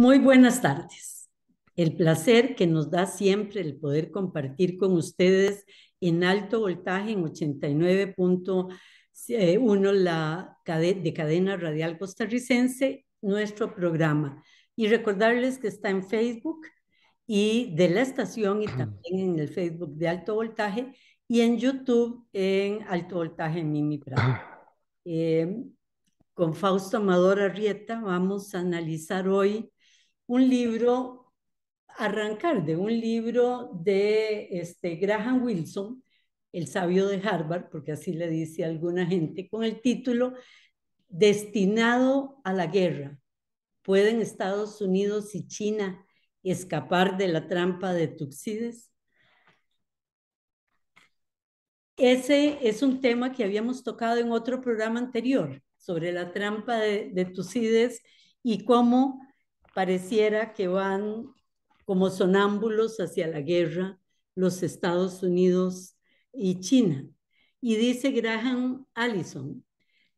Muy buenas tardes. El placer que nos da siempre el poder compartir con ustedes en alto voltaje en 89.1 la de cadena radial costarricense, nuestro programa. Y recordarles que está en Facebook y de la estación y también en el Facebook de alto voltaje y en YouTube en alto voltaje Mimi Prado. Eh, con Fausto Amador Arrieta vamos a analizar hoy un libro, arrancar de un libro de este, Graham Wilson, el sabio de Harvard, porque así le dice a alguna gente, con el título Destinado a la guerra. ¿Pueden Estados Unidos y China escapar de la trampa de Tuxides? Ese es un tema que habíamos tocado en otro programa anterior sobre la trampa de, de Tuxides y cómo pareciera que van como sonámbulos hacia la guerra los Estados Unidos y China. Y dice Graham Allison,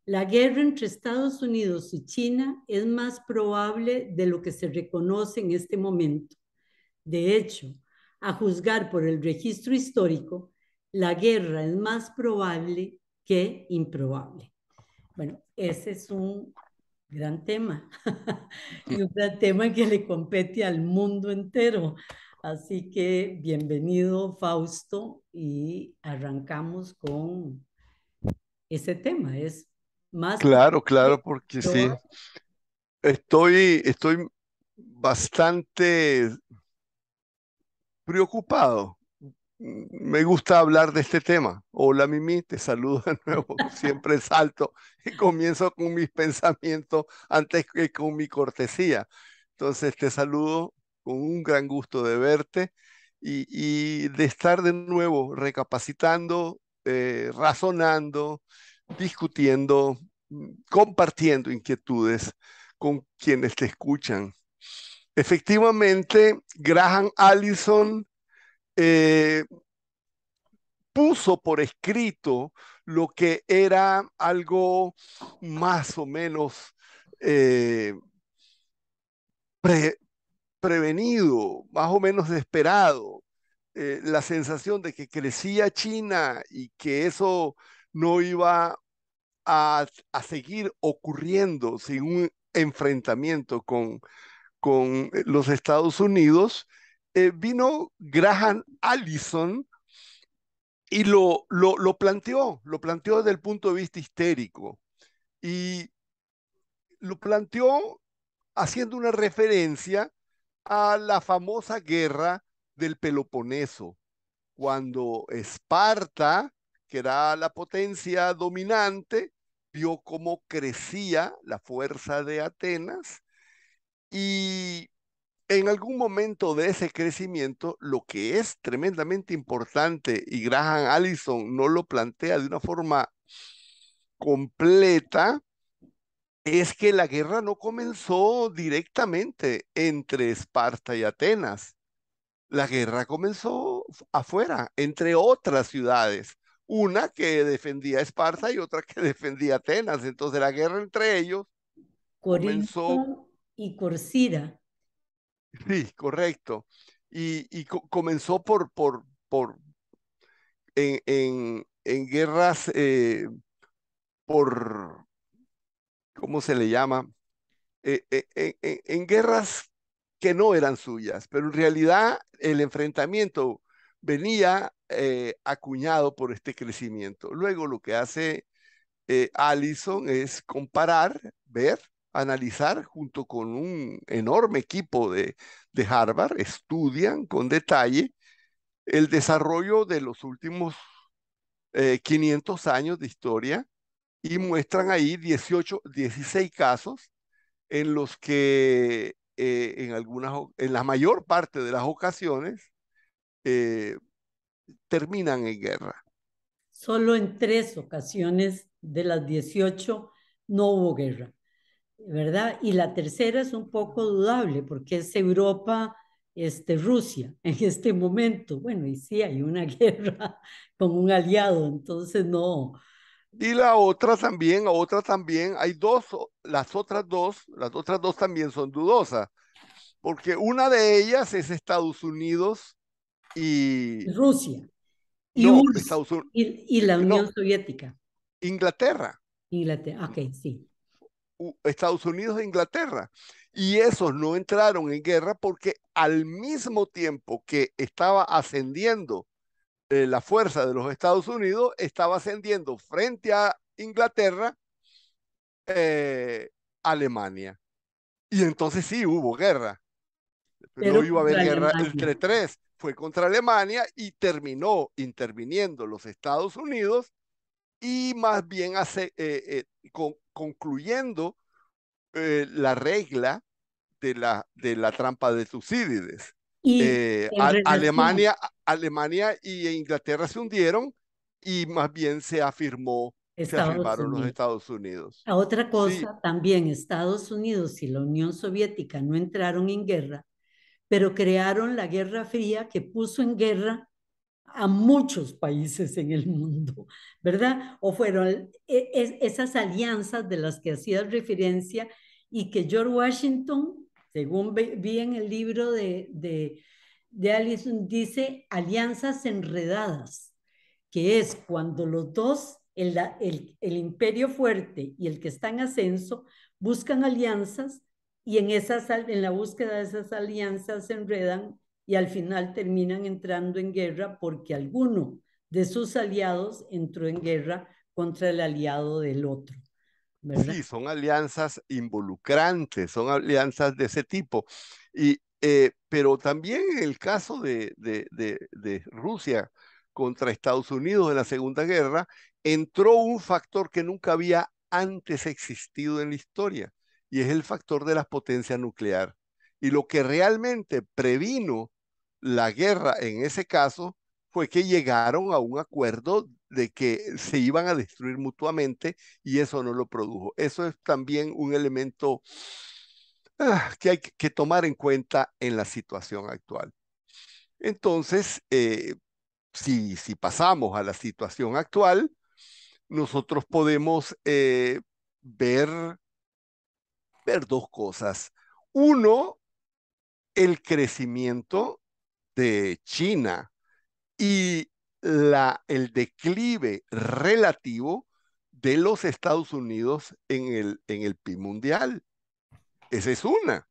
la guerra entre Estados Unidos y China es más probable de lo que se reconoce en este momento. De hecho, a juzgar por el registro histórico, la guerra es más probable que improbable. Bueno, ese es un gran tema y un gran tema que le compete al mundo entero. Así que bienvenido Fausto y arrancamos con ese tema. Es más... Claro, claro, porque sí. Estoy, estoy bastante preocupado me gusta hablar de este tema. Hola Mimi, te saludo de nuevo. Siempre salto y comienzo con mis pensamientos antes que con mi cortesía. Entonces te saludo con un gran gusto de verte y, de estar de nuevo recapacitando, eh, razonando, discutiendo, compartiendo inquietudes con quienes te escuchan. Efectivamente, Graham Allison eh, puso por escrito lo que era algo más o menos eh, prevenido, más o menos esperado. Eh, la sensación de que crecía China y que eso no iba a, seguir ocurriendo sin un enfrentamiento con, con los Estados Unidos, eh, vino Graham Allison y lo, lo, lo, planteó, lo planteó desde el punto de vista histérico. Y lo planteó haciendo una referencia a la famosa guerra del Peloponeso, cuando Esparta, que era la potencia dominante, vio cómo crecía la fuerza de Atenas y en algún momento de ese crecimiento, lo que es tremendamente importante, y Graham Allison no lo plantea de una forma completa, es que la guerra no comenzó directamente entre Esparta y Atenas. La guerra comenzó afuera, entre otras ciudades. Una que defendía Esparta y otra que defendía Atenas. Entonces la guerra entre ellos comenzó... y Corsira. Sí, correcto. Y, comenzó por, por, por en, en, guerras eh, por, ¿cómo se le llama? Eh, eh, en guerras que no eran suyas, pero en realidad el enfrentamiento venía acuñado por este crecimiento. Luego lo que hace Allison es comparar, ver analizar junto con un enorme equipo de, de Harvard, estudian con detalle el desarrollo de los últimos 500 eh, años de historia y muestran ahí 18, 16 casos en los que eh, en algunas, en la mayor parte de las ocasiones eh, terminan en guerra. Solo en tres ocasiones de las 18 no hubo guerra. ¿Verdad? Y la tercera es un poco dudable porque es Europa, este, Rusia en este momento. Bueno, y sí hay una guerra con un aliado, entonces no. Y la otra también, otra también, hay dos, las otras dos, las otras dos también son dudosas. porque una de ellas es Estados Unidos y... Rusia. Y, no, Estados Unidos, y, y la no. Unión Soviética. Inglaterra. Inglaterra, ok, sí. Estados Unidos e Inglaterra. Y esos no entraron en guerra porque al mismo tiempo que estaba ascendiendo eh, la fuerza de los Estados Unidos, estaba ascendiendo frente a Inglaterra eh, Alemania. Y entonces sí hubo guerra. Pero no iba a haber guerra Alemania. entre tres. Fue contra Alemania y terminó interviniendo los Estados Unidos y más bien hace, eh, eh, con- concluyendo eh, la regla de la, de la trampa de Tucídides. Y Eh, A- Alemania, Alemania y Inglaterra se hundieron y más bien se afirmó, se afirmaron los. Estados Unidos. Otra cosa, Sí. también Estados Unidos y la Unión Soviética no entraron en guerra, pero crearon la Guerra Fría que puso en guerra a muchos países en el mundo, ¿verdad? O fueron e- es- esas alianzas de las que hacías referencia y que George Washington, según vi en el libro de, de, de Allison, dice alianzas enredadas que es cuando los dos, el, el, el imperio fuerte y el que está en ascenso, buscan alianzas y en, esas, en la búsqueda de esas alianzas se enredan y al final terminan entrando en guerra porque alguno de sus aliados entró en guerra contra el aliado del otro. Sí, son alianzas involucrantes, son alianzas de ese tipo. Y, eh, pero también en el caso de, de, de, de Rusia contra Estados Unidos en la Segunda Guerra, entró un factor que nunca había antes existido en la historia, y es el factor de la potencia nuclear. Y lo que realmente previno la guerra en ese caso fue que llegaron a un acuerdo de que se iban a destruir mutuamente y eso no lo produjo. Eso es también un elemento ah, que hay que tomar en cuenta en la situación actual. Entonces, eh, si, si, pasamos a la situación actual, nosotros podemos eh, ver, ver dos cosas. Uno, el crecimiento de China y la, el declive relativo de los Estados Unidos en el, en el PIB mundial. Esa es una.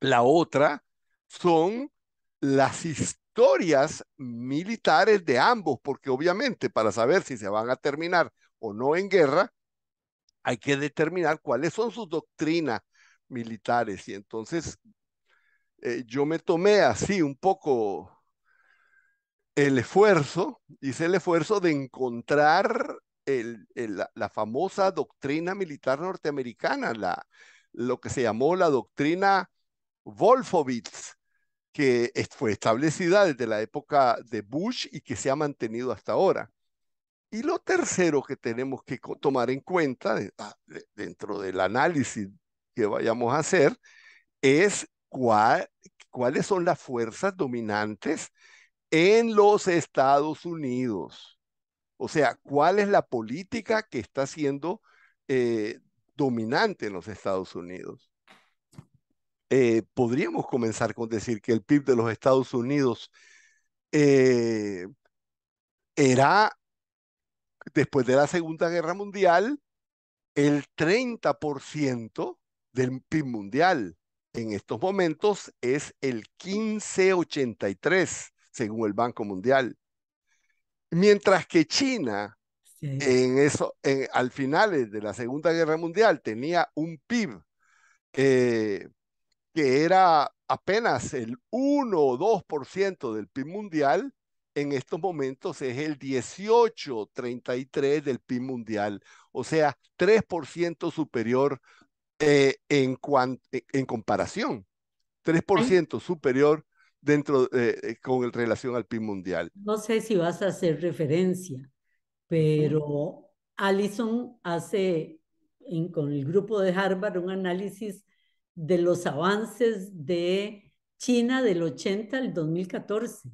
La otra son las historias militares de ambos, porque obviamente para saber si se van a terminar o no en guerra, hay que determinar cuáles son sus doctrinas militares. Y entonces eh, yo me tomé así un poco el esfuerzo, hice el esfuerzo de encontrar la, la, famosa doctrina militar norteamericana, la, lo que se llamó la doctrina Wolfowitz, que fue establecida desde la época de Bush y que se ha mantenido hasta ahora. Y lo tercero que tenemos que tomar en cuenta ah, dentro del análisis que vayamos a hacer es cuál, cuáles son las fuerzas dominantes en los Estados Unidos. O sea, cuál es la política que está siendo eh, dominante en los Estados Unidos. Eh, podríamos comenzar con decir que el PIB de los Estados Unidos eh, era, después de la Segunda Guerra Mundial, el 30% del PIB mundial. En estos momentos es el 1583 según el Banco Mundial. Mientras que China, sí. en eso, en, al final de la Segunda Guerra Mundial, tenía un PIB eh, que era apenas el 1 o 2% del PIB mundial, en estos momentos es el 18,33 del PIB mundial, o sea, 3% superior eh, en, en comparación, 3% superior dentro eh, con relación al PIB mundial. No sé si vas a hacer referencia, pero Allison hace en, con el grupo de Harvard un análisis de los avances de China del 80 al 2014,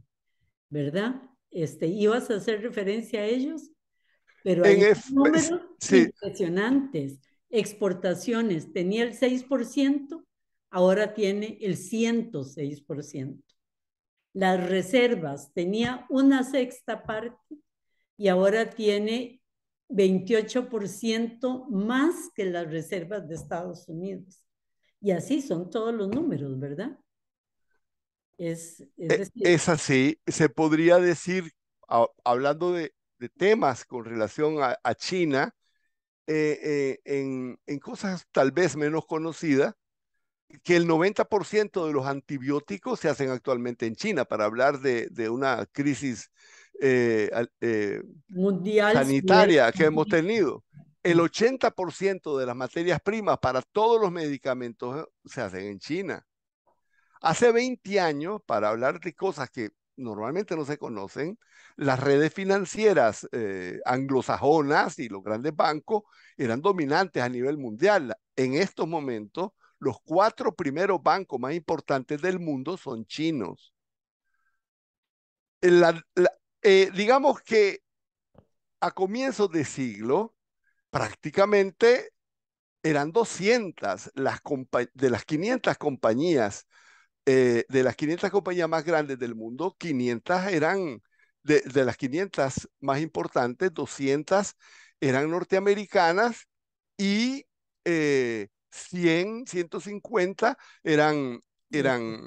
¿verdad? Este, ibas a hacer referencia a ellos, pero hay números sí. impresionantes. Exportaciones tenía el 6%, ahora tiene el 106%. Las reservas tenía una sexta parte y ahora tiene 28% más que las reservas de Estados Unidos. Y así son todos los números, ¿verdad? Es, es, e, así. Se podría decir, hablando de, temas con relación a, China, eh, eh, en, en, cosas tal vez menos conocidas, que el 90% de los antibióticos se hacen actualmente en China, para hablar de, de una crisis eh, mundial sanitaria que hemos tenido. El 80% de las materias primas para todos los medicamentos se hacen en China. Hace 20 años, para hablar de cosas que normalmente no se conocen, las redes financieras eh, anglosajonas y los grandes bancos eran dominantes a nivel mundial. En estos momentos, los cuatro primeros bancos más importantes del mundo son chinos. Eh, digamos que a comienzos de siglo, prácticamente eran 200 las de las 500 compañías eh, de las 500 compañías más grandes del mundo, 500 eran, de, las 500 más importantes, 200 eran norteamericanas y 100, eh, 150 eran, eran,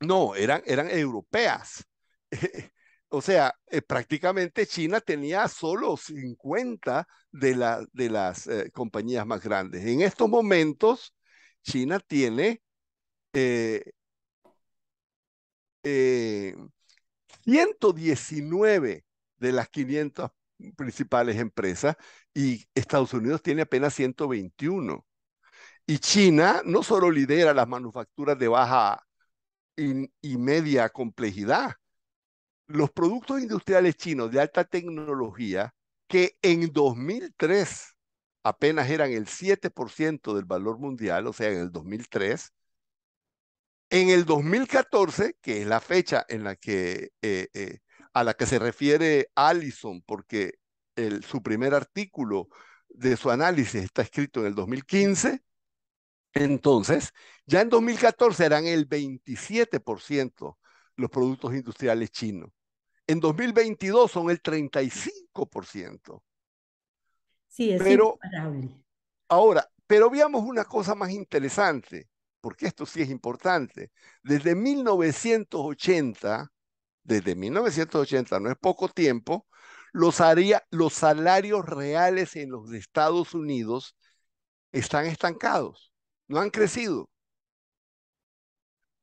no, eran, eran europeas. o sea, eh, prácticamente China tenía solo 50 de, la, de las compañías más grandes. En estos momentos, China tiene 119 eh, de las 500 principales empresas y Estados Unidos tiene apenas 121. Y China no solo lidera las manufacturas de baja y, y media complejidad, los productos industriales chinos de alta tecnología, que en 2003 apenas eran el 7% del valor mundial, o sea, en el 2003, en el 2014, que es la fecha en la que, eh, eh, a la que se refiere Allison, porque el, su primer artículo de su análisis está escrito en el 2015, entonces, ya en 2014 eran el 27% los productos industriales chinos. En 2022 son el 35%. Sí, es pero, Ahora, pero veamos una cosa más interesante porque esto sí es importante. Desde 1980, desde 1980, no es poco tiempo, los, salarios reales en los Estados Unidos están estancados, no han crecido.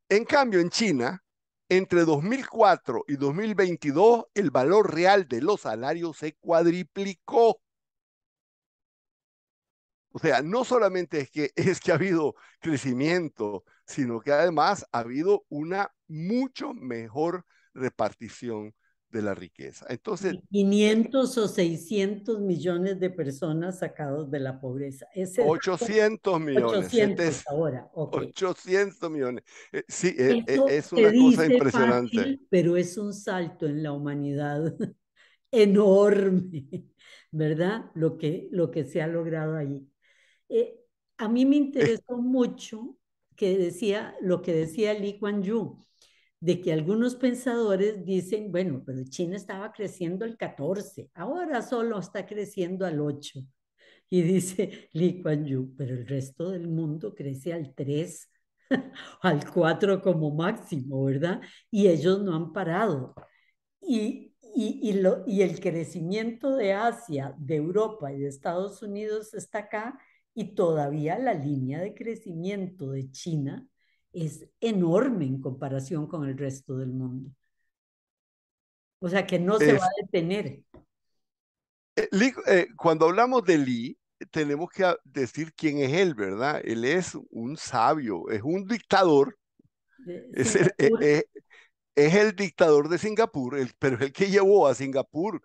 En cambio, en China, entre 2004 y 2022, el valor real de los salarios se cuadriplicó. O sea, no solamente es que, es que ha habido crecimiento, sino que además ha habido una mucho mejor repartición de la riqueza. Entonces, 500 o 600 millones de personas sacados de la pobreza. 800 millones. 800 ahora. 800 millones. Eh, sí, eh, eh, es una cosa impresionante. pero es un salto en la humanidad enorme, ¿verdad? Lo que, lo que se ha logrado ahí. Eh, a mí me interesó mucho que decía lo que decía Li Kuan Yew, de que algunos pensadores dicen, bueno, pero China estaba creciendo al 14, ahora solo está creciendo al 8. Y dice Li Kuan Yew, pero el resto del mundo crece al 3, al 4 como máximo, ¿verdad? Y ellos no han parado. Y, y, y, lo, y el crecimiento de Asia, de Europa y de Estados Unidos está acá y todavía la línea de crecimiento de China es enorme en comparación con el resto del mundo. O sea que no se va a detener. Eh, eh, cuando hablamos de Li, tenemos que decir quién es él, ¿verdad? Él es un sabio, es un dictador. Es el, eh, es, el, dictador de Singapur, pero es el que llevó a Singapur,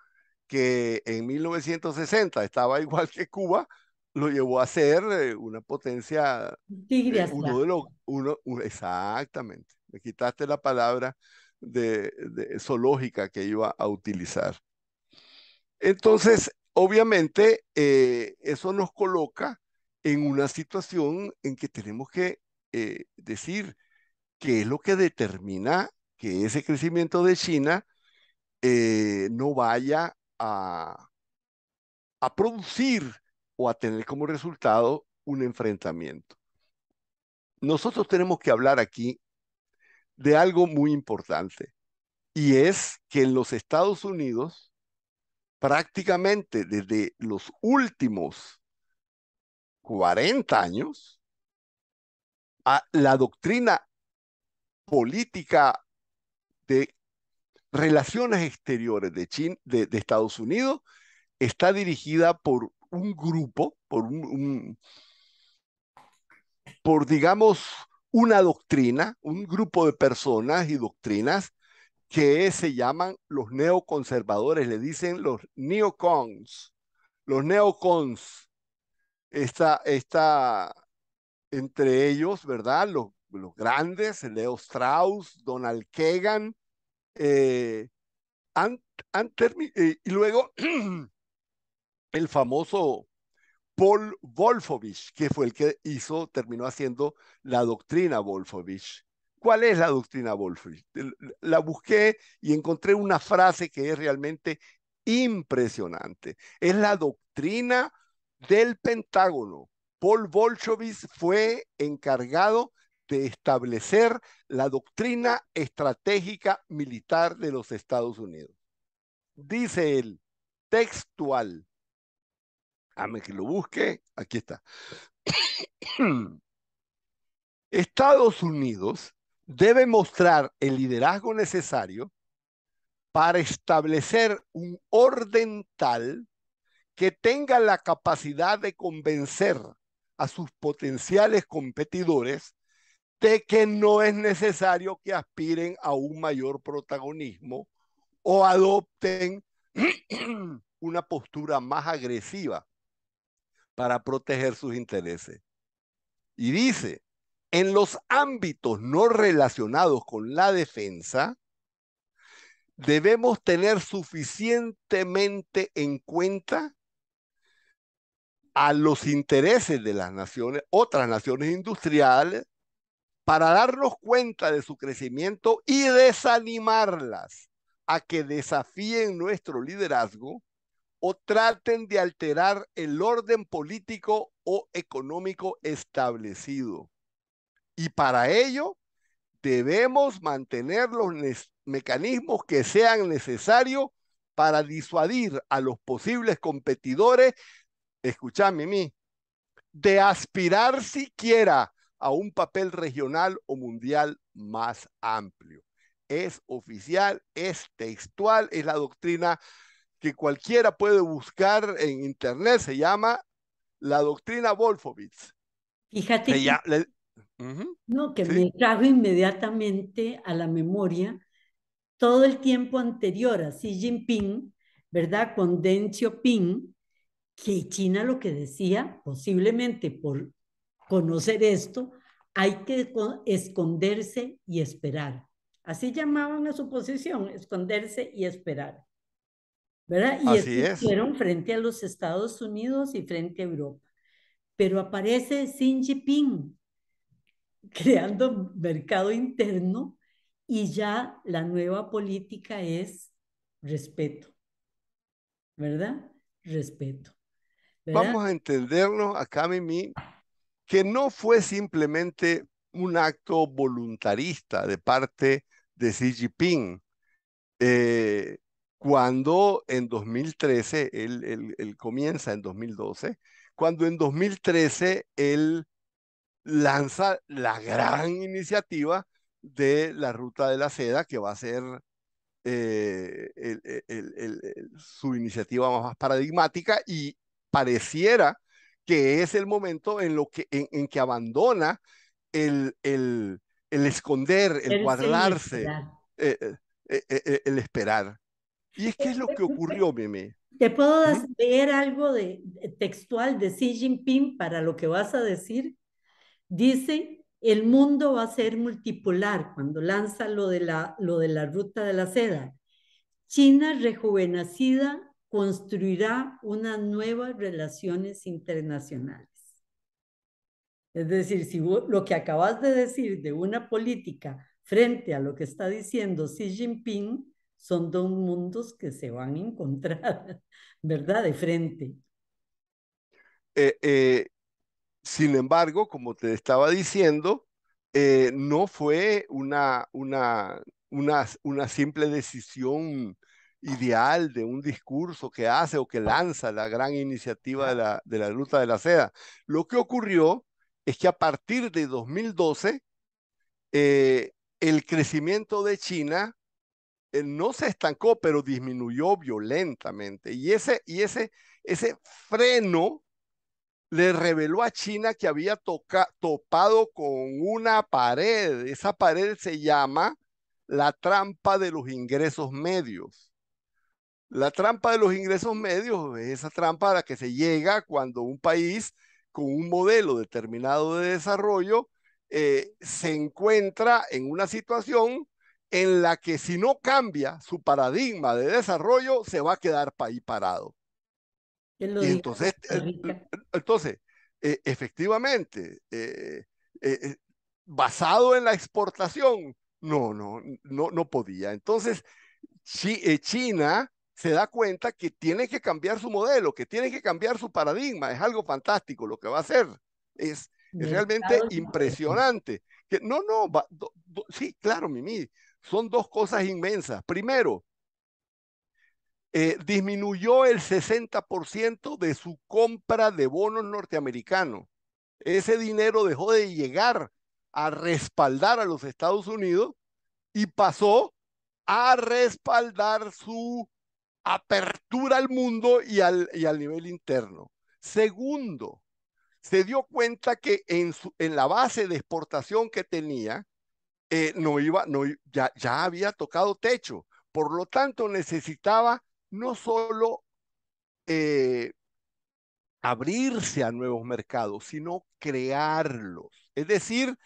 que en 1960 estaba igual que Cuba, lo llevó a ser eh, una potencia. Eh, uno de los, uno, exactamente. Me quitaste la palabra de, zoológica que iba a utilizar. Entonces, obviamente, eh, eso nos coloca en una situación en que tenemos que eh, decir qué es lo que determina que ese crecimiento de China no vaya a, a producir o a tener como resultado un enfrentamiento. Nosotros tenemos que hablar aquí de algo muy importante y es que en los Estados Unidos prácticamente desde los últimos 40 años, la doctrina política de relaciones exteriores de, de, Estados Unidos está dirigida por un grupo, por un, por digamos una doctrina, un grupo de personas y doctrinas que se llaman los neoconservadores, le dicen los neocons, los neocons. Está, entre ellos, ¿verdad? Los, los grandes, Leo Strauss, Donald Kagan, eh, eh, y luego el famoso Paul Wolfowitz, que fue el que hizo, terminó haciendo la doctrina Wolfowitz. ¿Cuál es la doctrina Wolfowitz? La busqué y encontré una frase que es realmente impresionante. Es la doctrina del Pentágono. Paul Wolfowitz fue encargado de establecer la doctrina estratégica militar de los Estados Unidos. Dice él, textual, Dame que lo busque, aquí está. Estados Unidos debe mostrar el liderazgo necesario para establecer un orden tal que tenga la capacidad de convencer a sus potenciales competidores de que no es necesario que aspiren a un mayor protagonismo o adopten una postura más agresiva para proteger sus intereses. Y dice, en los ámbitos no relacionados con la defensa, debemos tener suficientemente en cuenta a los intereses de las naciones, otras naciones industriales, para darnos cuenta de su crecimiento y desanimarlas a que desafíen nuestro liderazgo o traten de alterar el orden político o económico establecido. Y para ello debemos mantener los mecanismos que sean necesarios para disuadir a los posibles competidores, escúchame a mí, de aspirar siquiera a un papel regional o mundial más amplio. Es oficial, es textual, es la doctrina que cualquiera puede buscar en internet, se llama la doctrina Wolfowitz. Fíjate que, no, que me trajo inmediatamente a la memoria todo el tiempo anterior a Xi Jinping, ¿verdad? Con Deng Xiaoping, que China lo que decía, posiblemente por conocer esto, hay que esconderse y esperar. Así llamaban a su posición, esconderse y esperar. ¿Verdad? Y Así estuvieron frente a los Estados Unidos y frente a Europa. Pero aparece Xi Jinping creando mercado interno y ya la nueva política es respeto, ¿verdad? Respeto. Vamos a entenderlo acá, Mimi, que no fue simplemente un acto voluntarista de parte de Xi Jinping. Eh, cuando en 2013, él, comienza en 2012, cuando en 2013 él lanza la gran iniciativa de la Ruta de la Seda, que va a ser eh, su iniciativa más paradigmática y pareciera que es el momento en, lo que, en, que abandona el, el, esconder, el, guardarse, eh, eh, el esperar. ¿Y es qué es lo que ocurrió, Meme? ¿Te puedo leer algo de, textual de Xi Jinping para lo que vas a decir? Dice, el mundo va a ser multipolar cuando lanza lo de la, lo de la ruta de la seda. China rejuvenecida construirá unas nuevas relaciones internacionales. Es decir, si lo que acabas de decir de una política frente a lo que está diciendo Xi Jinping, son dos mundos que se van a encontrar, ¿verdad? De frente. Eh, eh, sin embargo, como te estaba diciendo, eh, no fue una, una, una, una simple decisión ideal de un discurso que hace o que lanza la gran iniciativa de la, de la ruta de la seda. Lo que ocurrió es que a partir de 2012, el crecimiento de China no se estancó, pero disminuyó violentamente. Y ese, y ese, ese freno le reveló a China que había topado con una pared. Esa pared se llama la trampa de los ingresos medios. La trampa de los ingresos medios es esa trampa a la que se llega cuando un país con un modelo determinado de desarrollo eh, se encuentra en una situación en la que si no cambia su paradigma de desarrollo, se va a quedar país parado. Y entonces, eh, entonces eh, efectivamente, eh, basado en la exportación, no, no, no, no podía. Entonces, China se da cuenta que tiene que cambiar su modelo, que tiene que cambiar su paradigma. Es algo fantástico lo que va a hacer. Es, realmente impresionante. Que, no, no, sí, claro, Mimi, son dos cosas inmensas. Primero, eh, disminuyó el 60% de su compra de bonos norteamericanos. Ese dinero dejó de llegar a respaldar a los Estados Unidos y pasó a respaldar su apertura al mundo y al, y al nivel interno. Segundo, se dio cuenta que en, su, en la base de exportación que tenía, eh, no iba, no, ya, ya había tocado techo. Por lo tanto, necesitaba no solo eh, abrirse a nuevos mercados, sino crearlos. Es decir,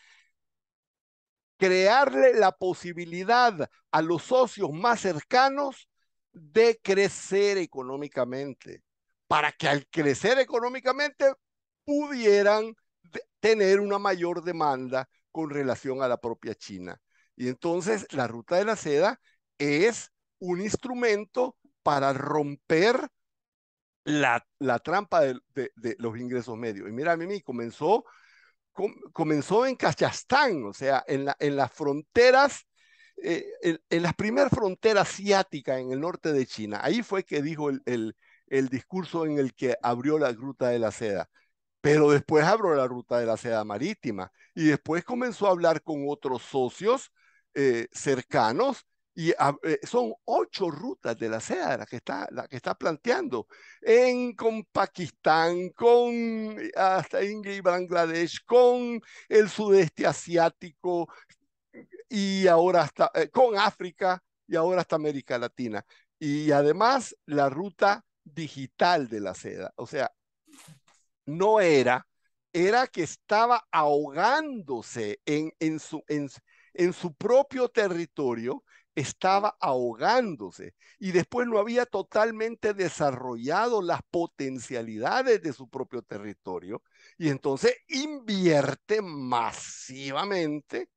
crearle la posibilidad a los socios más cercanos de crecer económicamente, para que al crecer económicamente pudieran tener una mayor demanda con relación a la propia China. Y entonces la ruta de la seda es un instrumento para romper la, la trampa de, los ingresos medios. Y mira, Mimi, comenzó, comenzó en Kazajstán, o sea, en, la, en las fronteras, eh, en, en, la primera frontera asiática en el norte de China. Ahí fue que dijo el, el, el discurso en el que abrió la ruta de la seda pero después abrió la ruta de la seda marítima y después comenzó a hablar con otros socios eh, cercanos y eh, son ocho rutas de la seda la que está, la que está planteando, en, con Pakistán, con hasta India y Bangladesh, con el sudeste asiático y ahora hasta eh, con África y ahora hasta América Latina. Y además la ruta digital de la seda. O sea, no era, era que estaba ahogándose en, en, su, en, en su propio territorio, estaba ahogándose. Y después no había totalmente desarrollado las potencialidades de su propio territorio y entonces invierte masivamente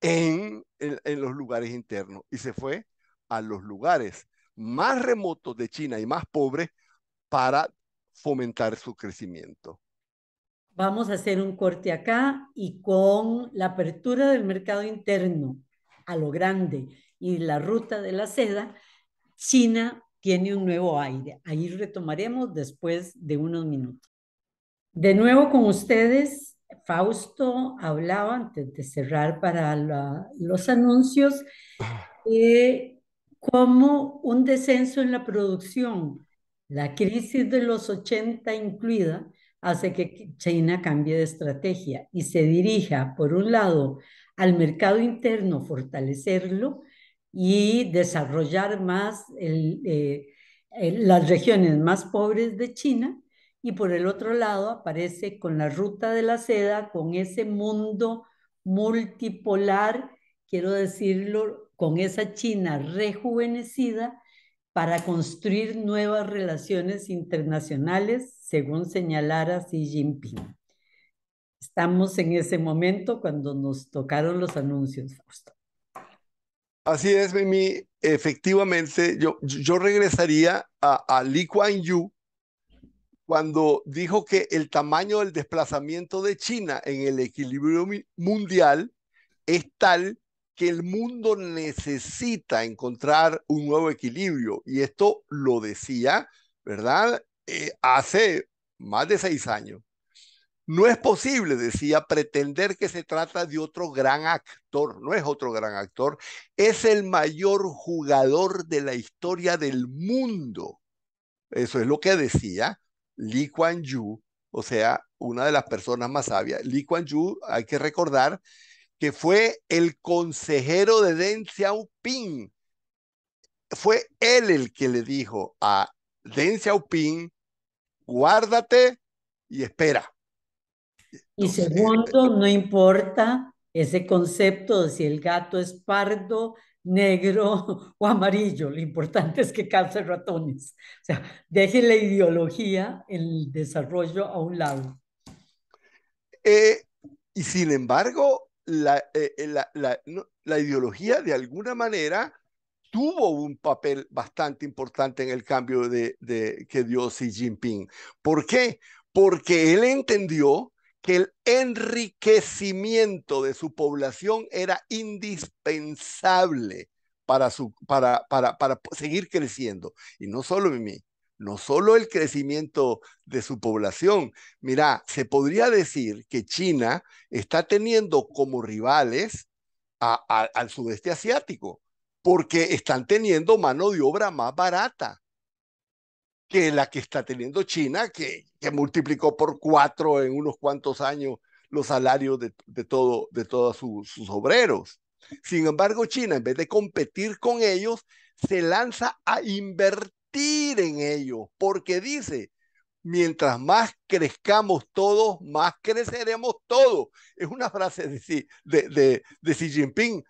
en, en, los lugares internos y se fue a los lugares más remotos de China y más pobres para fomentar su crecimiento. Vamos a hacer un corte acá y con la apertura del mercado interno a lo grande y la ruta de la seda, China tiene un nuevo aire. Ahí retomaremos después de unos minutos. De nuevo con ustedes, Fausto hablaba antes de cerrar para la, los anuncios, eh, como un descenso en la producción la crisis de los 80 incluida hace que China cambie de estrategia y se dirija, por un lado, al mercado interno, fortalecerlo y desarrollar más eh, las regiones más pobres de China. Y por el otro lado aparece con la ruta de la seda, con ese mundo multipolar, quiero decirlo, con esa China rejuvenecida para construir nuevas relaciones internacionales, según señalara Xi Jinping. Estamos en ese momento cuando nos tocaron los anuncios, Fausto. Así es, Mimi. Efectivamente, yo, yo regresaría a, a Lee Kuan Yew cuando dijo que el tamaño del desplazamiento de China en el equilibrio mundial es tal que el mundo necesita encontrar un nuevo equilibrio. Y esto lo decía, ¿verdad? Eh, hace más de seis años. No es posible, decía, pretender que se trata de otro gran actor. No es otro gran actor. Es el mayor jugador de la historia del mundo. Eso es lo que decía Lee Kuan Yew, o sea, una de las personas más sabias. Lee Kuan Yew, hay que recordar que fue el consejero de Deng Xiaoping. Fue él el que le dijo a Deng Xiaoping, guárdate y espera. Y segundo, no importa ese concepto de si el gato es pardo, negro o amarillo, lo importante es que calce ratones. O sea, deje la ideología, el desarrollo a un lado. Eh, y sin embargo, la, eh, eh, la, la, la, ideología de alguna manera tuvo un papel bastante importante en el cambio de, de, que dio Xi Jinping. ¿Por qué? Porque él entendió que el enriquecimiento de su población era indispensable para, su, para, para, para seguir creciendo. Y no solo en mí, no solo el crecimiento de su población. Mira, se podría decir que China está teniendo como rivales al sudeste asiático, porque están teniendo mano de obra más barata que la que está teniendo China, que, que multiplicó por cuatro en unos cuantos años los salarios de, todo, de todos sus obreros. Sin embargo, China, en vez de competir con ellos, se lanza a invertir en ellos, porque dice, mientras más crezcamos todos, más creceremos todos. Es una frase de, de, de, de Xi Jinping.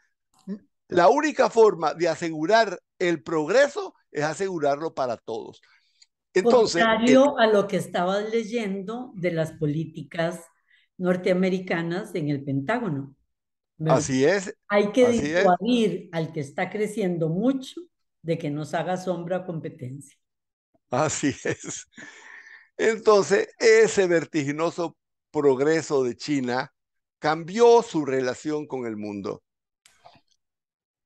La única forma de asegurar el progreso es asegurarlo para todos. Entonces, Contrario a lo que estabas leyendo de las políticas norteamericanas en el Pentágono. ¿verdad? Así es. Hay que disuadir al que está creciendo mucho de que nos haga sombra competencia. Así es. Entonces, ese vertiginoso progreso de China cambió su relación con el mundo.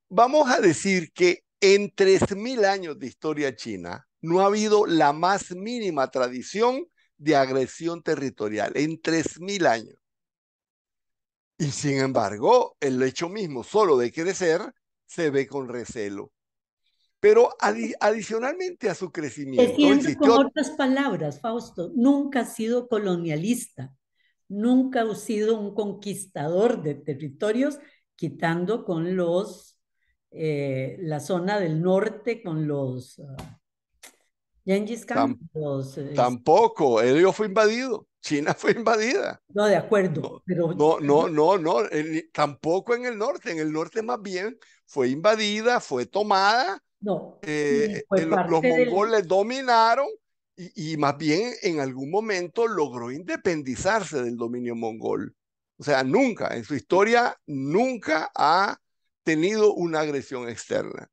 Vamos a decir que en 3.000 años de historia china, no ha habido la más mínima tradición de agresión territorial en 3.000 años. Y sin embargo, el hecho mismo solo de crecer se ve con recelo. Pero adi adicionalmente a su crecimiento. Existió... con otras palabras, Fausto, nunca ha sido colonialista, nunca ha sido un conquistador de territorios, quitando con los, eh, la zona del norte, con los... Uh, Gengis Khan. Tamp los, eh, tampoco, ellos fue invadido. China fue invadida. No, de acuerdo. No, pero... no, no, no, no el, tampoco en el norte. En el norte más bien fue invadida, fue tomada. No. Eh, fue los mongoles del... dominaron y, y, más bien en algún momento logró independizarse del dominio mongol. O sea, nunca, en su historia, nunca ha tenido una agresión externa.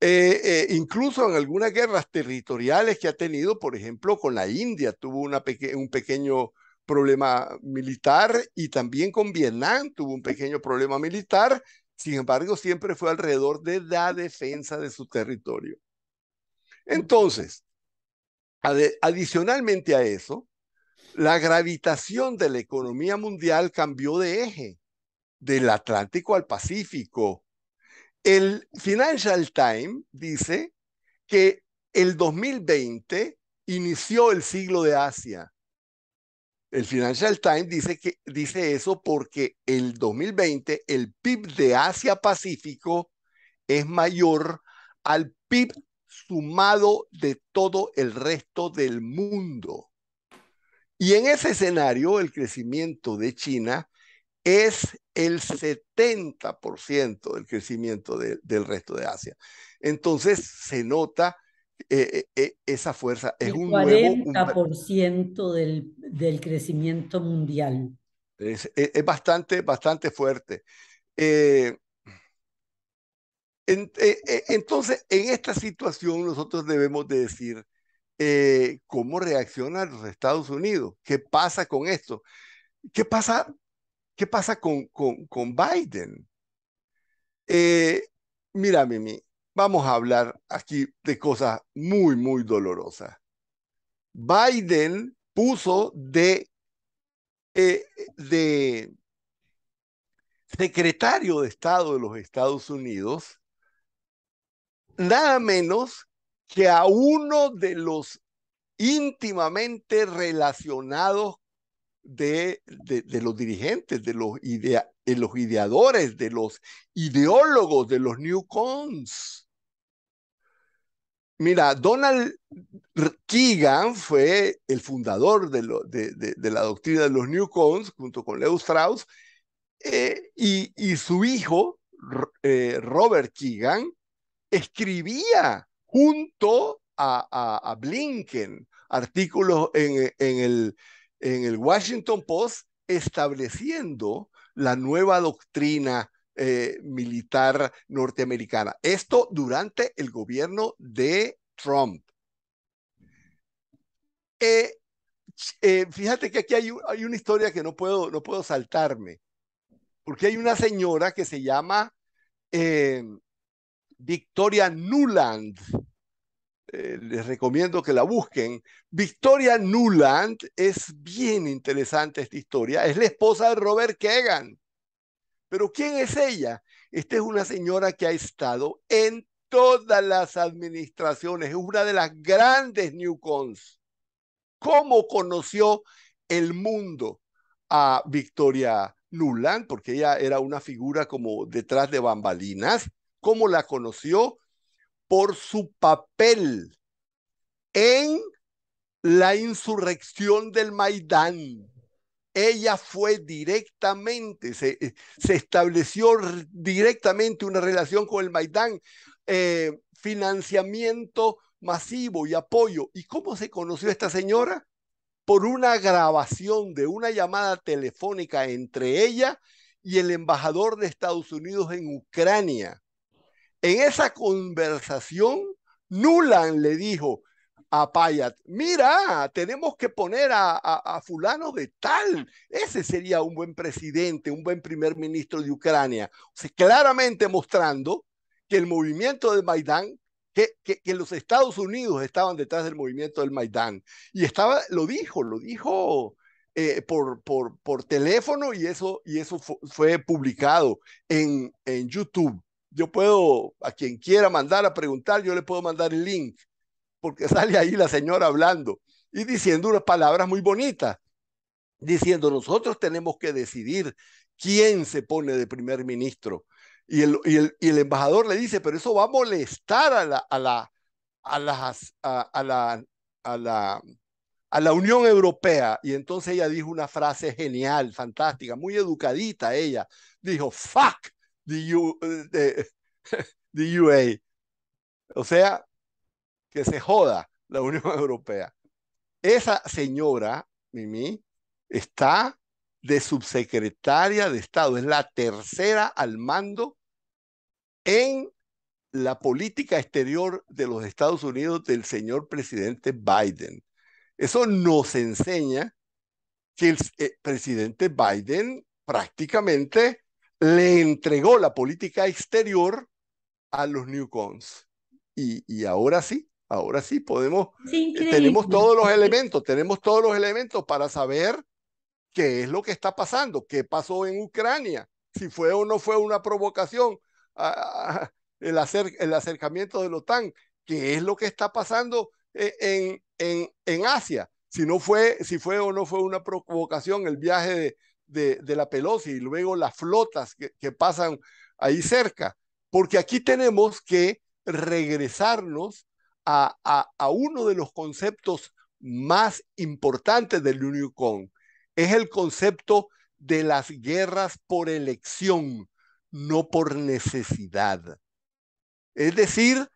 Eh, eh, incluso en algunas guerras territoriales que ha tenido, por ejemplo, con la India, tuvo una peque un pequeño problema militar y también con Vietnam tuvo un pequeño problema militar, sin embargo, siempre fue alrededor de la defensa de su territorio. Entonces, ad adicionalmente a eso, la gravitación de la economía mundial cambió de eje, del Atlántico al Pacífico, el Financial Times dice que el 2020 inició el siglo de Asia. El Financial Times dice, que, dice eso porque el 2020 el PIB de Asia Pacífico es mayor al PIB sumado de todo el resto del mundo. Y en ese escenario, el crecimiento de China es el 70% del crecimiento de, del resto de Asia. Entonces se nota eh, eh, esa fuerza. Es el un 40% nuevo, un... del, del crecimiento mundial. Es, es, bastante, bastante fuerte. Eh, en, eh, eh, entonces, en esta situación nosotros debemos de decir eh, cómo reaccionan los Estados Unidos, qué pasa con esto, qué pasa, qué pasa con, con, con Biden. mira, Mimi, vamos a hablar aquí de cosas muy, muy dolorosas. Biden puso de, de secretario de Estado de los Estados Unidos nada menos que a uno de los íntimamente relacionados de, de, los dirigentes, de los, de los ideadores, de los ideólogos, de los New Cons. Mira, Donald Keegan fue el fundador de, la doctrina de los New Cons, junto con Leo Strauss, eh, y, su hijo, eh, Robert Keegan, escribía junto a, Blinken artículos en el Washington Post estableciendo la nueva doctrina eh, militar norteamericana. Esto durante el gobierno de Trump. Eh, eh, fíjate que aquí hay, hay, una historia que no puedo, no puedo saltarme, porque hay una señora que se llama Victoria Nuland. Les recomiendo que la busquen. Victoria Nuland es bien interesante esta historia. Es la esposa de Robert Kagan. Pero ¿quién es ella? Esta es una señora que ha estado en todas las administraciones. Es una de las grandes Newcons. ¿Cómo conoció el mundo a Victoria Nuland? Porque ella era una figura como detrás de bambalinas ¿Cómo la conoció? Por su papel en la insurrección del Maidán. Ella fue directamente, se, se estableció directamente una relación con el Maidán, eh, financiamiento masivo y apoyo. ¿Y cómo se conoció esta señora? Por una grabación de una llamada telefónica entre ella y el embajador de Estados Unidos en Ucrania. En esa conversación, Nulan le dijo a Payat, mira, tenemos que poner a, fulano de tal. Ese sería un buen presidente, un buen primer ministro de Ucrania. Claramente mostrando que el movimiento de Maidán que, que, los Estados Unidos estaban detrás del movimiento del Maidán. Y estaba, lo dijo, lo dijo eh, por, por, por teléfono y eso, y eso fue, publicado en, en YouTube yo puedo, a quien quiera mandar a preguntar, yo le puedo mandar el link, porque sale ahí la señora hablando y diciendo unas palabras muy bonitas, diciendo nosotros tenemos que decidir quién se pone de primer ministro. Y el, y el, y el embajador le dice, pero eso va a molestar a la, a la, a las, a, a la, a la, a la Unión Europea. Y entonces ella dijo una frase genial, fantástica, muy educadita ella. Dijo, fuck de, de, UA. O sea, que se joda la Unión Europea. Esa señora, Mimi, está de subsecretaria de Estado, es la tercera al mando en la política exterior de los Estados Unidos del señor presidente Biden. Eso nos enseña que el eh, presidente Biden prácticamente le entregó la política exterior a los Newcons. Y, y ahora sí, ahora sí podemos, tenemos todos los elementos, tenemos todos los elementos para saber qué es lo que está pasando, qué pasó en Ucrania, si fue o no fue una provocación, el, el acercamiento de la OTAN, qué es lo que está pasando eh, en, en, en Asia, si no fue, si fue o no fue una provocación el viaje de, de, la Pelosi y luego las flotas que, pasan ahí cerca, porque aquí tenemos que regresarnos a, uno de los conceptos más importantes del Unicon. Es el concepto de las guerras por elección, no por necesidad. Es decir,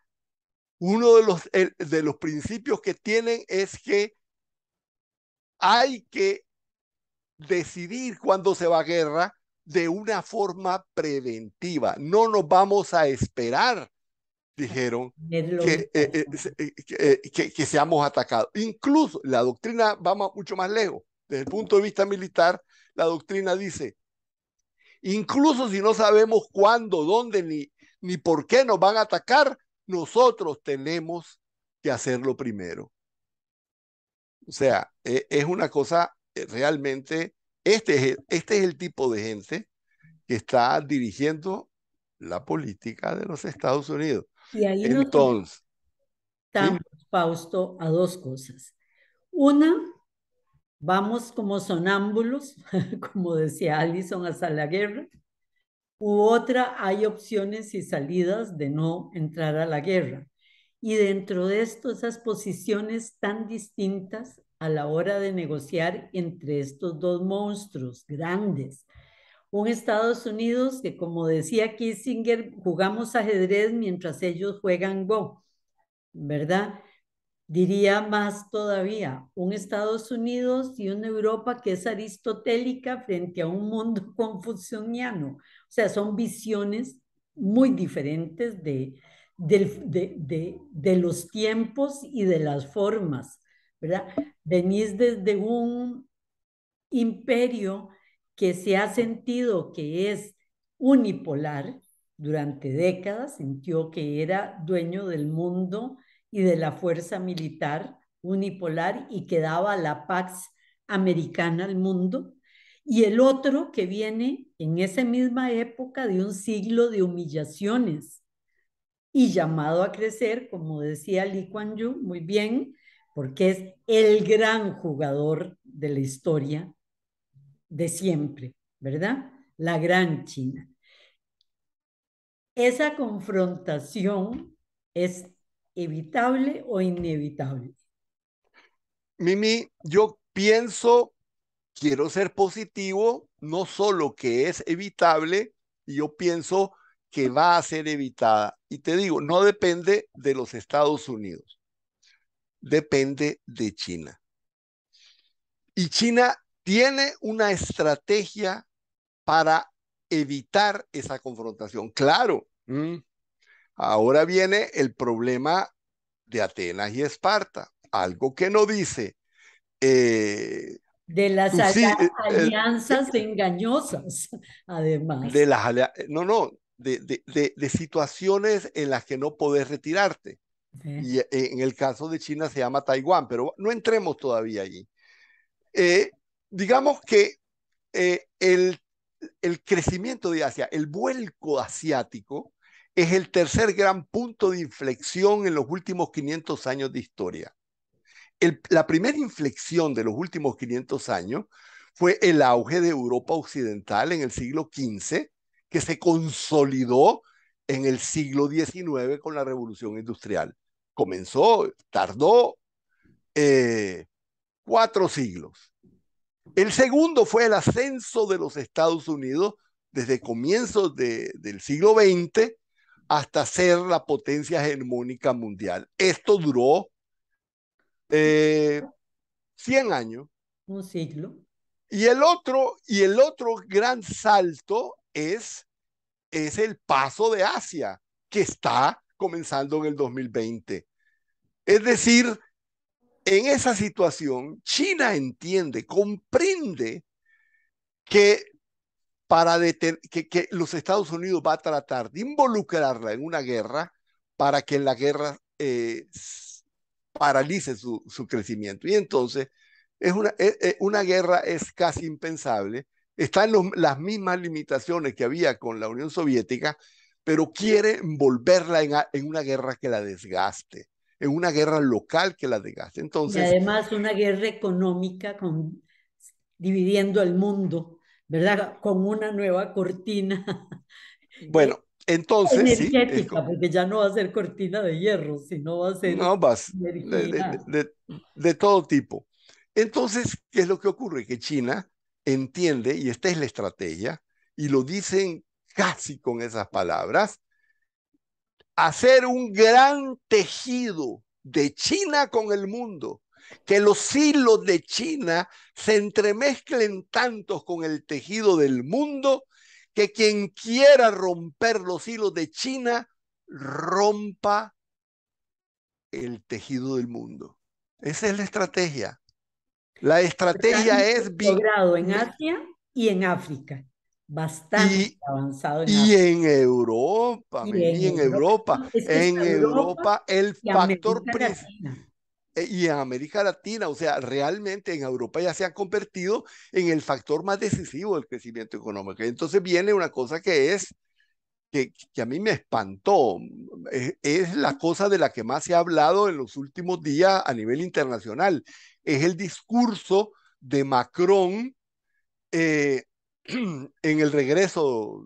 uno de los, de los principios que tienen es que hay que decidir cuándo se va a guerra de una forma preventiva. No nos vamos a esperar, dijeron, que, eh, eh, que, que, seamos atacados. Incluso la doctrina va mucho más lejos. Desde el punto de vista militar, la doctrina dice, incluso si no sabemos cuándo, dónde ni, ni por qué nos van a atacar, nosotros tenemos que hacerlo primero. O sea, e, es una cosa eh, realmente, este es, este es el tipo de gente que está dirigiendo la política de los Estados Unidos. Y ahí Entonces, estamos, Fausto, a dos cosas. Una, vamos como sonámbulos, como decía Allison, hasta la guerra. U otra, hay opciones y salidas de no entrar a la guerra. Y dentro de esto, esas posiciones tan distintas a la hora de negociar entre estos dos monstruos grandes. Un Estados Unidos que, como decía Kissinger, jugamos ajedrez mientras ellos juegan Go, ¿verdad? Diría más todavía, un Estados Unidos y una Europa que es aristotélica frente a un mundo confucianiano. O sea, son visiones muy diferentes de, de, los tiempos y de las formas, ¿verdad? Venís desde un imperio que se ha sentido que es unipolar durante décadas, sintió que era dueño del mundo y de la fuerza militar unipolar y que daba la Pax Americana al mundo, y el otro que viene en esa misma época de un siglo de humillaciones y llamado a crecer, como decía Lee Kuan Yew, muy bien, porque es el gran jugador de la historia de siempre, ¿verdad? La gran China. Esa confrontación es evitable o inevitable? Mimi, yo pienso, quiero ser positivo, no solo que es evitable, yo pienso que va a ser evitada. Y te digo, no depende de los Estados Unidos, depende de China. Y China tiene una estrategia para evitar esa confrontación. Claro, Ahora viene el problema de Atenas y Esparta, algo que no dice. Eh, de las eh, eh, alianzas engañosas, además. De las no, no, de, de, de, situaciones en las que no podés retirarte. Y en el caso de China se llama Taiwán, pero no entremos todavía allí. Digamos que el, el crecimiento de Asia, el vuelco asiático, es el tercer gran punto de inflexión en los últimos 500 años de historia. la primera inflexión de los últimos 500 años fue el auge de Europa Occidental en el siglo XV, que se consolidó en el siglo XIX con la revolución industrial. Comenzó, tardó eh, cuatro siglos. El segundo fue el ascenso de los Estados Unidos desde comienzos del siglo XX hasta ser la potencia hegemónica mundial. Esto duró 100 eh, años. Un siglo. Y el otro, y el otro gran salto es, es el paso de Asia, que está comenzando en el 2020. Es decir, en esa situación, China entiende, comprende que para que, los Estados Unidos va a tratar de involucrarla en una guerra para que la guerra eh, paralice su, crecimiento. Y entonces, es una, eh, eh, una guerra es casi impensable. Están las mismas limitaciones que había con la Unión Soviética, pero quiere envolverla en, en una guerra que la desgaste, en una guerra local que la desgaste. Entonces, y además una guerra económica con, dividiendo el mundo ¿verdad? Con una nueva cortina. Bueno, entonces. Energética, porque ya no va a ser cortina de hierro, sino va a ser. No, vas. De, de, todo tipo. Entonces, ¿qué es lo que ocurre? Que China entiende, y esta es la estrategia, y lo dicen casi con esas palabras, hacer un gran tejido de China con el mundo que los hilos de China se entremezclen tantos con el tejido del mundo que quien quiera romper los hilos de China rompa el tejido del mundo. Esa es la estrategia. La estrategia es logrado en Asia y en África. Bastante avanzado en y en Europa, y en, Europa, en Europa, el factor eh, y en América Latina, o sea, realmente en Europa ya se ha convertido en el factor más decisivo del crecimiento económico. Entonces viene una cosa que es que, que, a mí me espantó. Es, es, la cosa de la que más se ha hablado en los últimos días a nivel internacional. Es el discurso de Macron eh, en el regreso,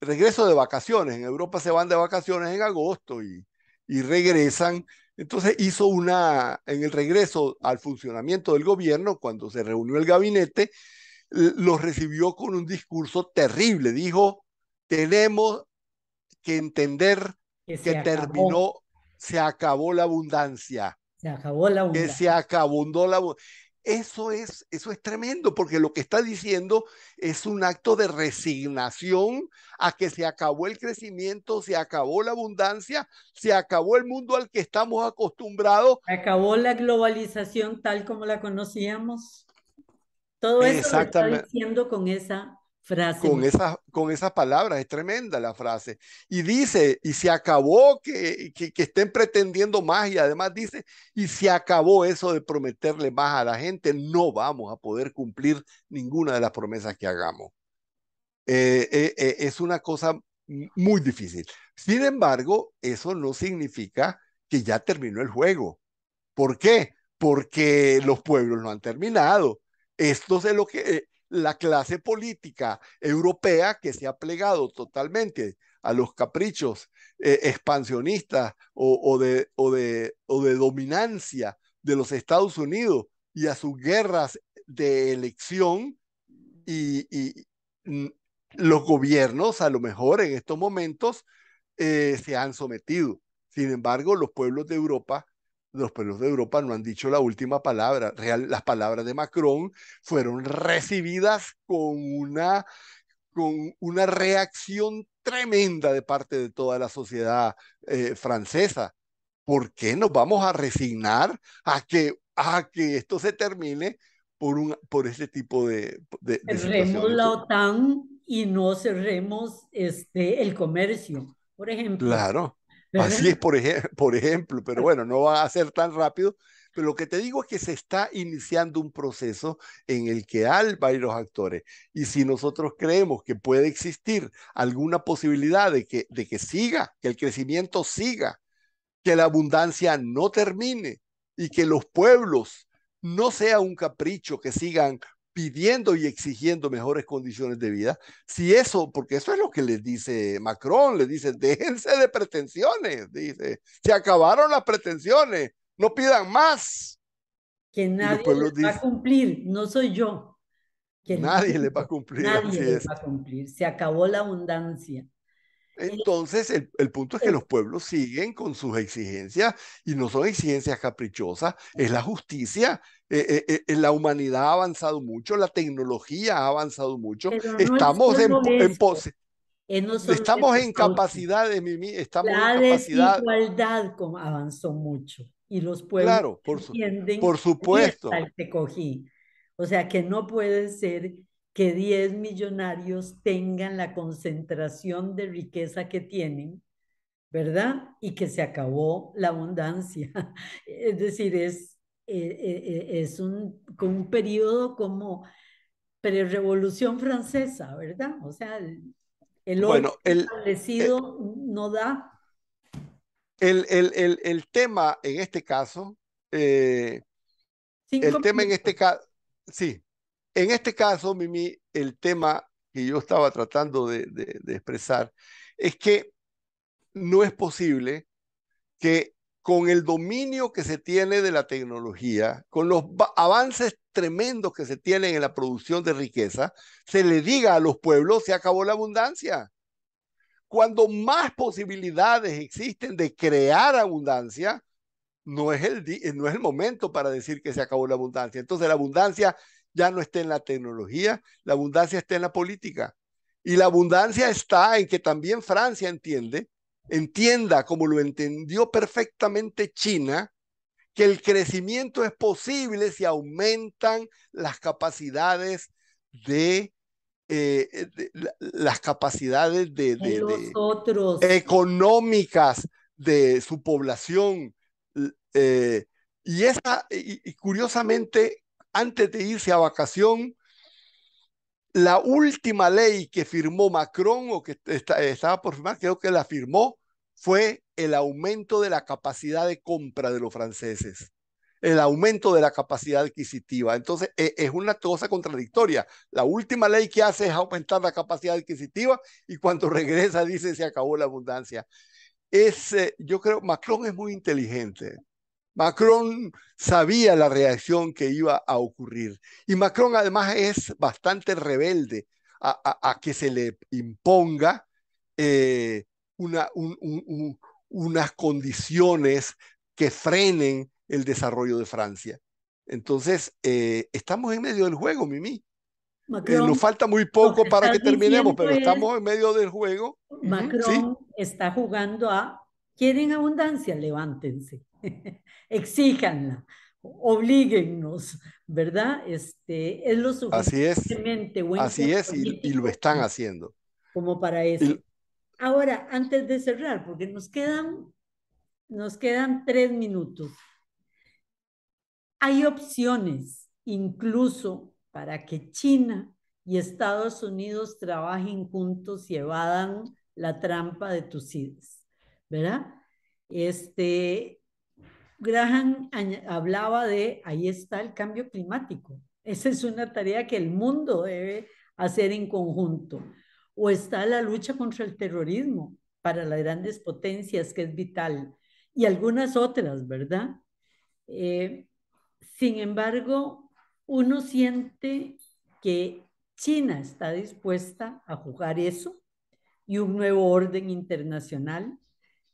regreso de vacaciones. En Europa se van de vacaciones en agosto y, y regresan. Entonces hizo una, en el regreso al funcionamiento del gobierno, cuando se reunió el gabinete, los recibió con un discurso terrible. Dijo, tenemos que entender que, terminó, se acabó la abundancia. Se acabó la abundancia. Que se acabó la Eso es, eso es tremendo, porque lo que está diciendo es un acto de resignación a que se acabó el crecimiento, se acabó la abundancia, se acabó el mundo al que estamos acostumbrados. Acabó la globalización tal como la conocíamos. Todo eso lo está diciendo con esa con esas, con esas palabras, es tremenda la frase. Y dice, y se acabó que, que, estén pretendiendo más y además dice, y se acabó eso de prometerle más a la gente, no vamos a poder cumplir ninguna de las promesas que hagamos. Eh, eh, eh, es una cosa muy difícil. Sin embargo, eso no significa que ya terminó el juego. ¿Por qué? Porque los pueblos no han terminado. Esto es lo que la clase política europea que se ha plegado totalmente a los caprichos eh, expansionistas o, de, o, de, o de dominancia de los Estados Unidos y a sus guerras de elección y, los gobiernos a lo mejor en estos momentos eh, se han sometido. Sin embargo, los pueblos de Europa los pueblos de Europa no han dicho la última palabra. Real, las palabras de Macron fueron recibidas con una, con una reacción tremenda de parte de toda la sociedad eh, francesa. ¿Por qué nos vamos a resignar a que, a que esto se termine por, un, por este tipo de, de, Cerremos la OTAN y no cerremos este, el comercio, por ejemplo. Claro. Así es, por, ejemplo, pero bueno, no va a ser tan rápido. Pero lo que te digo es que se está iniciando un proceso en el que hay varios actores. Y si nosotros creemos que puede existir alguna posibilidad de que, de que siga, que el crecimiento siga, que la abundancia no termine y que los pueblos no sea un capricho que sigan pidiendo y exigiendo mejores condiciones de vida, si eso, porque eso es lo que les dice Macron, les dice, déjense de pretensiones, dice, se acabaron las pretensiones, no pidan más. Que nadie les va a cumplir, no soy yo. Que nadie le va a cumplir. Nadie les va a cumplir, se acabó la abundancia. Entonces, el, el, punto es que los pueblos siguen con sus exigencias y no son exigencias caprichosas, es la justicia. Eh, eh, eh, la humanidad ha avanzado mucho, la tecnología ha avanzado mucho. estamos en, en pose. estamos en capacidades, Mimi, estamos la en capacidad. La desigualdad avanzó mucho y los pueblos claro, por, por supuesto. Te cogí. O sea que no puede ser que 10 millonarios tengan la concentración de riqueza que tienen, ¿verdad? Y que se acabó la abundancia. Es decir, es, eh, eh, eh, es un, un periodo como pre-revolución francesa, ¿verdad? O sea, el, el bueno, establecido no da. El, el, el, tema en este caso, el tema en este caso, sí, en este caso, Mimi, el tema que yo estaba tratando de, expresar es que no es posible que con el dominio que se tiene de la tecnología, con los avances tremendos que se tienen en la producción de riqueza, se le diga a los pueblos, se acabó la abundancia. Cuando más posibilidades existen de crear abundancia, no es, el, no es el momento para decir que se acabó la abundancia. Entonces la abundancia ya no está en la tecnología, la abundancia está en la política. Y la abundancia está en que también Francia entiende, entienda como lo entendió perfectamente China, que el crecimiento es posible si aumentan las capacidades de, eh, las capacidades de, económicas de su población. Eh, y, esa, y, curiosamente, antes de irse a vacación, la última ley que firmó Macron o que estaba por firmar, creo que la firmó, fue el aumento de la capacidad de compra de los franceses, el aumento de la capacidad adquisitiva. Entonces, e, es una cosa contradictoria. La última ley que hace es aumentar la capacidad adquisitiva y cuando regresa dice se acabó la abundancia. Es, yo creo, Macron es muy inteligente. Macron sabía la reacción que iba a ocurrir. Y Macron además es bastante rebelde a, que se le imponga eh, una, unas condiciones que frenen el desarrollo de Francia. Entonces, eh, estamos en medio del juego, Mimi. Eh, nos falta muy poco para que terminemos, pero estamos en medio del juego. Macron está jugando a, ¿quieren abundancia? Levántense, exíjanla, oblíguennos, ¿verdad? Este, es lo suficientemente bueno. Así es, y, lo están haciendo. Como para eso. Ahora, antes de cerrar, porque nos quedan, nos quedan tres minutos. Hay opciones, incluso para que China y Estados Unidos trabajen juntos y evadan la trampa de Tucídides, ¿verdad? Este, Graham hablaba de, ahí está el cambio climático. Esa es una tarea que el mundo debe hacer en conjunto o está la lucha contra el terrorismo para las grandes potencias, que es vital, y algunas otras, ¿verdad? Eh, sin embargo, uno siente que China está dispuesta a jugar eso y un nuevo orden internacional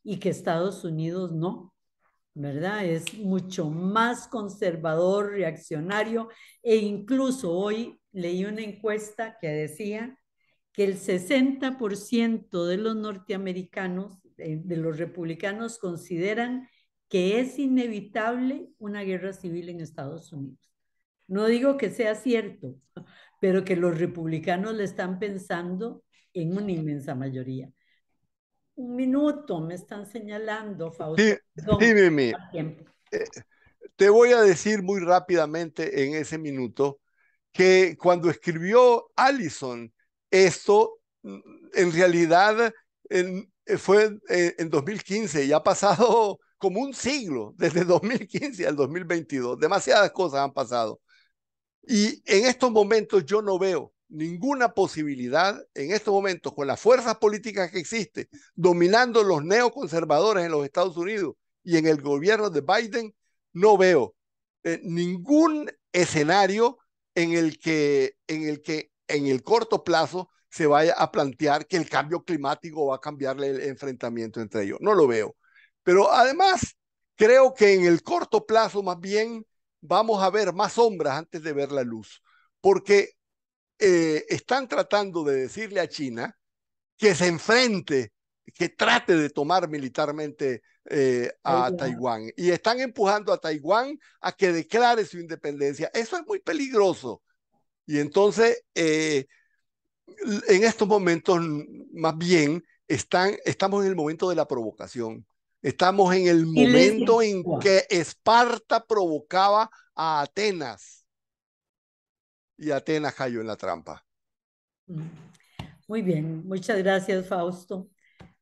y que Estados Unidos no, ¿verdad? Es mucho más conservador, reaccionario e incluso hoy leí una encuesta que decía que el 60% de los norteamericanos, de, los republicanos, consideran que es inevitable una guerra civil en Estados Unidos. No digo que sea cierto, pero que los republicanos le están pensando en una inmensa mayoría. Un minuto, me están señalando, Fausto. Sí, eh, te voy a decir muy rápidamente en ese minuto que cuando escribió Allison esto mm, en realidad eh, fue eh, en 2015 y ha pasado como un siglo, desde 2015 al 2022. Demasiadas cosas han pasado. Y en estos momentos yo no veo ninguna posibilidad, en estos momentos, con las fuerzas políticas que existen, dominando los neoconservadores en los Estados Unidos y en el gobierno de Biden, no veo eh, ningún escenario en el que, en el que en el corto plazo se vaya a plantear que el cambio climático va a cambiarle el enfrentamiento entre ellos. No lo veo. Pero además, creo que en el corto plazo más bien vamos a ver más sombras antes de ver la luz, porque eh, están tratando de decirle a China que se enfrente, que trate de tomar militarmente eh, a Taiwán. Y están empujando a Taiwán a que declare su independencia. Eso es muy peligroso y entonces, eh, en estos momentos, más bien, están, estamos en el momento de la provocación. Estamos en el momento en que Esparta provocaba a Atenas. Y Atenas cayó en la trampa. Muy bien, muchas gracias, Fausto.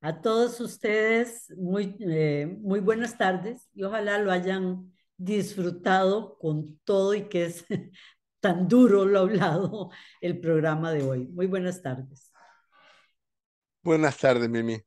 A todos ustedes, muy, eh, muy buenas tardes y ojalá lo hayan disfrutado con todo y que es tan duro lo ha hablado el programa de hoy. Muy buenas tardes. Buenas tardes, Mimi.